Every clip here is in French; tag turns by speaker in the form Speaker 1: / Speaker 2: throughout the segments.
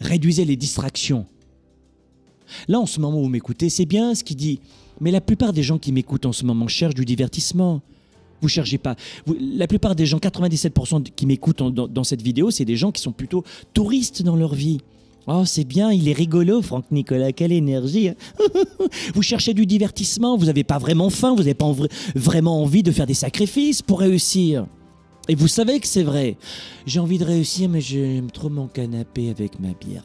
Speaker 1: Réduisez les distractions. Là, en ce moment où vous m'écoutez, c'est bien ce qu'il dit. Mais la plupart des gens qui m'écoutent en ce moment cherchent du divertissement. Vous cherchez pas. La plupart des gens, 97% qui m'écoutent en- dans, cette vidéo, c'est des gens qui sont plutôt touristes dans leur vie. Oh, c'est bien, il est rigolo, Franck Nicolas, quelle énergie. hein. vous cherchez du divertissement, vous n'avez pas vraiment faim, vous n'avez pas en vrai- vraiment envie de faire des sacrifices pour réussir. Et vous savez que c'est vrai. J'ai envie de réussir, mais j'aime trop mon canapé avec ma bière.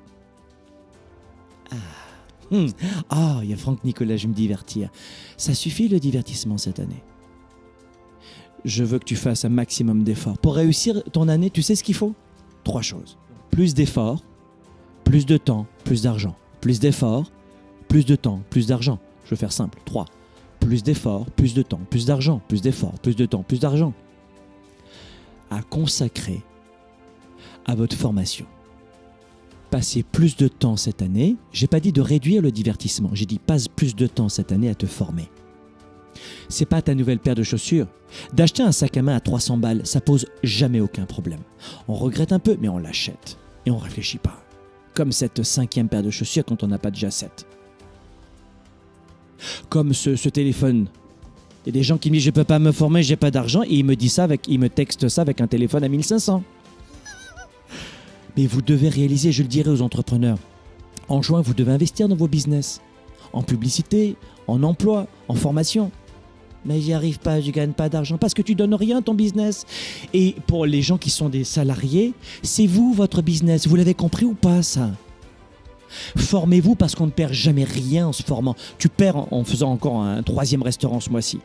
Speaker 1: Ah, Hmm. Ah, il y a Franck Nicolas, je me divertir. Ça suffit le divertissement cette année. Je veux que tu fasses un maximum d'efforts. Pour réussir ton année, tu sais ce qu'il faut? Trois choses. Plus d'efforts, plus de temps, plus d'argent. Plus d'efforts, plus de temps, plus d'argent. Je veux faire simple. Trois. Plus d'efforts, plus de temps, plus d'argent. Plus d'efforts, plus de temps, plus d'argent. À consacrer à votre formation. Passez plus de temps cette année. J'ai pas dit de réduire le divertissement. J'ai dit passe plus de temps cette année à te former. C'est pas ta nouvelle paire de chaussures. D'acheter un sac à main à 300 balles, ça pose jamais aucun problème. On regrette un peu, mais on l'achète. Et on réfléchit pas. Comme cette cinquième paire de chaussures quand on n'a pas déjà sept. Comme ce téléphone. Il y a des gens qui me disent je peux pas me former, j'ai pas d'argent, et ils me disent ça avec, ils me textent ça avec un téléphone à 1500. Mais vous devez réaliser, je le dirai aux entrepreneurs, en juin, vous devez investir dans vos business, en publicité, en emploi, en formation. Mais j'y arrive pas, je gagne pas d'argent parce que tu donnes rien à ton business. Et pour les gens qui sont des salariés, c'est vous votre business. Vous l'avez compris ou pas ça? Formez-vous parce qu'on ne perd jamais rien en se formant. Tu perds en, faisant encore un troisième restaurant ce mois-ci.